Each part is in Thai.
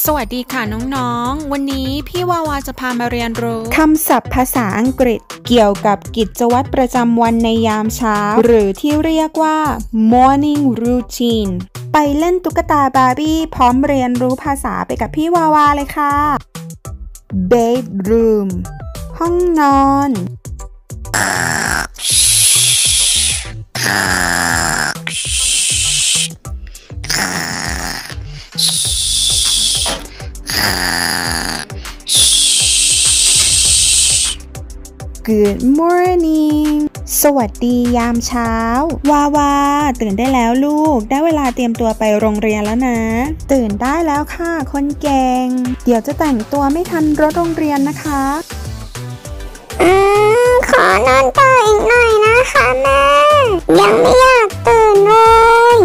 สวัสดีค่ะน้องๆ วันนี้พี่วาวาจะพามาเรียนรู้คำศัพท์ภาษาอังกฤษ เกี่ยวกับกิจวัตรประจำวันในยามเช้า หรือที่เรียกว่า morning routine ไปเล่นตุ๊กตาบาร์บี้พร้อมเรียนรู้ภาษาไปกับพี่วาวาเลยค่ะ bedroom ห้องนอน Good morning สวัสดียามเช้า วาวาตื่นได้แล้วลูก ได้เวลาเตรียมตัวไปโรงเรียนแล้วนะ ตื่นได้แล้วค่ะ คนเก่ง เดี๋ยวจะแต่งตัวไม่ทันรถโรงเรียนนะคะอืมขอนอนต่ออีกหน่อยนะคะแม่ ยังไม่อยากตื่นเลย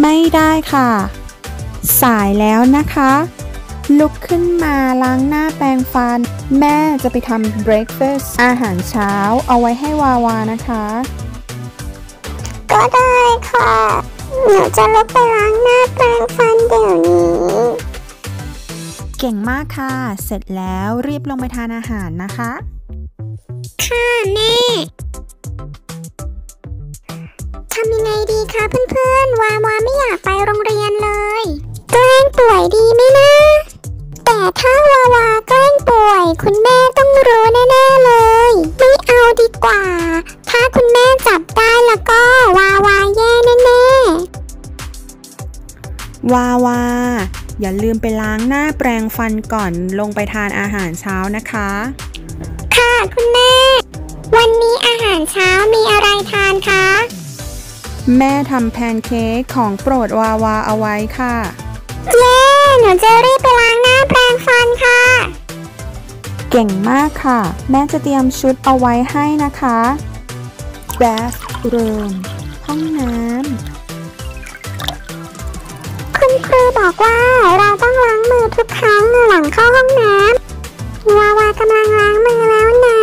ไม่ได้ค่ะ สายแล้วนะคะ ลุกขึ้นมาล้างหน้าแปรงฟัน แม่จะไปทำ breakfast อาหารเช้าเอาไว้ให้วาวานะคะ ก็ได้ค่ะหนูจะลุกไปล้างหน้าแปรงฟันเดี๋ยวนี้ เก่งมากค่ะ เสร็จแล้วรีบลงไปทานอาหารนะคะ ค่ะแม่ทำยังไงดีคะเพื่อนๆ วาวาไม่อยากไปโรงเรียน ถ้าวาวาแกล้งป่วย คุณแม่ต้องรู้แน่ๆเลย ไม่เอาดีกว่า ถ้าคุณแม่จับได้แล้วก็วาวาแย่แน่ๆวาวาอย่าลืมไปล้างหน้าแปรงฟันก่อนลงไปทานอาหารเช้านะคะ ค่ะคุณแม่ วันนี้อาหารเช้ามีอะไรทานคะ แม่ทำแพนเค้กของโปรดวาวาเอาไว้ค่ะ เย้ หนูจะรีบไปล้างหน้าแปรงฟันค่ะ เก่งมากค่ะ แม่จะเตรียมชุดเอาไว้ให้นะคะ bathroom ห้องน้ำ คุณครูบอกว่าเราต้องล้างมือทุกครั้งหลังเข้าห้องน้ำวาวากำลังล้างมือแล้วนะ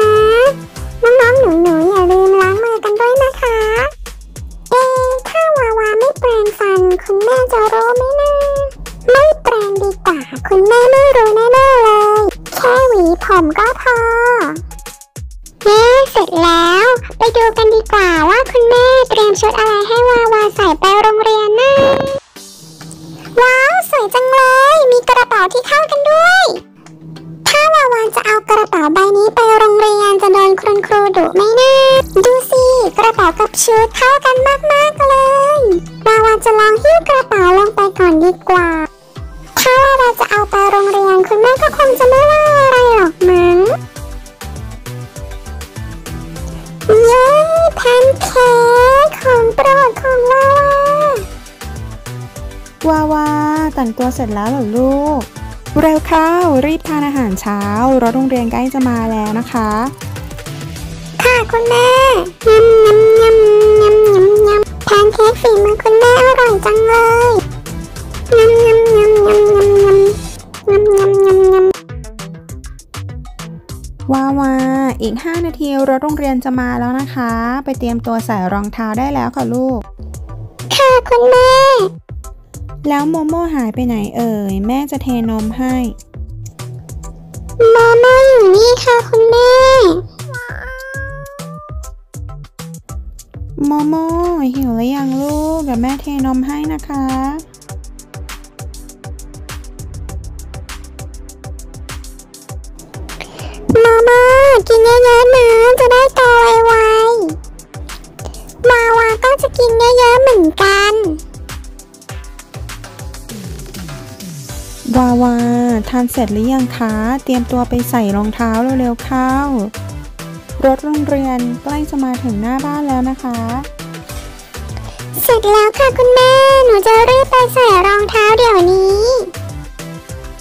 น้องๆหนูๆอย่าลืมล้างมือกันด้วยนะคะ เอะถ้าวาวาไม่แปรงฟัน คุณแม่จะรู้ไหมนะ ไม่แปรงดีกว่า คุณแม่ไม่ ผมก็พอเย้เสร็จแล้ว ไปดูกันดีกว่าว่าคุณแม่เตรียมชุดอะไรให้วาวาใส่ไปโรงเรียนนะว้าวสวยจังเลย มีกระเป๋าที่เข้ากันด้วย ถ้าวาวาจะเอากระเป๋าใบนี้ไปโรงเรียนจะโดนคุณครูดุไหมนะดูสิกระเป๋ากับชุดเข้ากันมากๆเลยวาวาจะลองหิ้วกระเป๋าลงไปก่อนดีกว่า ถ้าวาเราจะเอาไปโรงเรียนคุณแม่ก็คงจะ วาวาแต่งตัวเสร็จแล้วเหรอลูก เร็วเข้ารีบทานอาหารเช้ารถโรงเรียนใกล้จะมาแล้วนะคะ ค่ะคุณแม่ยำยำยำยำยำยำแพนเค้กฝีมือคุณแม่อร่อยจังเลยยำยำยำยำยำยำยำยำยำยำวาวาอีก 5 นาทีรถโรงเรียนจะมาแล้วนะคะ ไปเตรียมตัวใส่รองเท้าได้แล้วค่ะลูก ค่ะคุณแม่ แล้วโมโมหายไปไหนเอ่ย แม่จะเทนมให้โมโมอยู่นี่ค่ะคุณแม่ โมโมหิวหรือยังลูก เดี๋ยวแม่เทนมให้นะคะโมโมกินเยอะๆนะจะได้โตไวๆวาวาก็จะกินเยอะๆเหมือนกัน วาวาทานเสร็จหรือยังคะ เตรียมตัวไปใส่รองเท้าเร็วๆเข้ารถโรงเรียนใกล้จะมาถึงหน้าบ้านแล้วนะคะ เสร็จแล้วค่ะคุณแม่ หนูจะรีบไปใส่รองเท้าเดี๋ยวนี้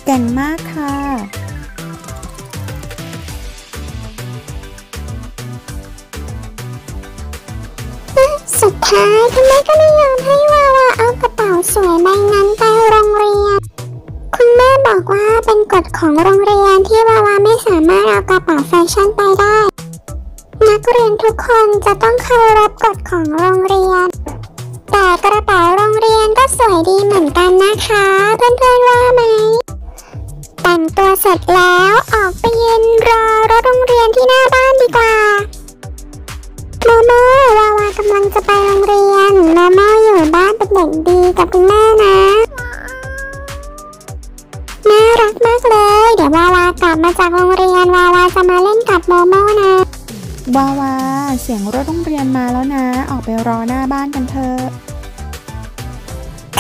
เก่งมากค่ะ สุดท้ายคุณแม่ก็ไม่ยอมให้วาวาเอากระเป๋าสวยใบนั้นไป บอกว่าเป็นกฎของโรงเรียนที่วาวาไม่สามารถเอากระเป๋าแฟชั่นไปได้ นักเรียนทุกคนจะต้องเคารพกฎของโรงเรียน แต่กระเป๋าโรงเรียนก็สวยดีเหมือนกันนะคะ เพื่อนๆว่าไหมแต่งตัวเสร็จแล้วออกไปยืนรอรถโรงเรียนที่หน้าบ้านดีกว่าโมโม่วาวากำลังจะไปโรงเรียนโมโม่อยู่บ้านเป็นเด็กดีกับคุณแม่นะ จากโรงเรียนวาวาจะมาเล่นกับโมโมนะ วาวาเสียงรถโรงเรียนมาแล้วนะ ออกไปรอหน้าบ้านกันเถอะ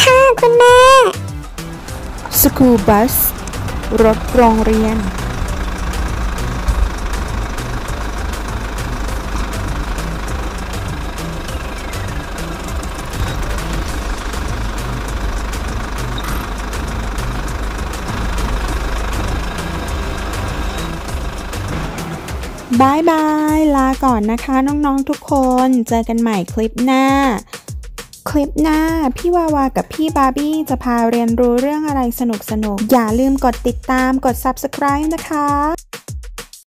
ค่ะคุณแม่ สกูบัส รถโรงเรียน บายบาย ลาก่อนนะคะน้องๆทุกคน เจอกันใหม่คลิปหน้า คลิปหน้า พี่วาวากับพี่บาร์บี้จะพาเรียนรู้เรื่องอะไรสนุกๆ อย่าลืมกดติดตามกด subscribe นะคะ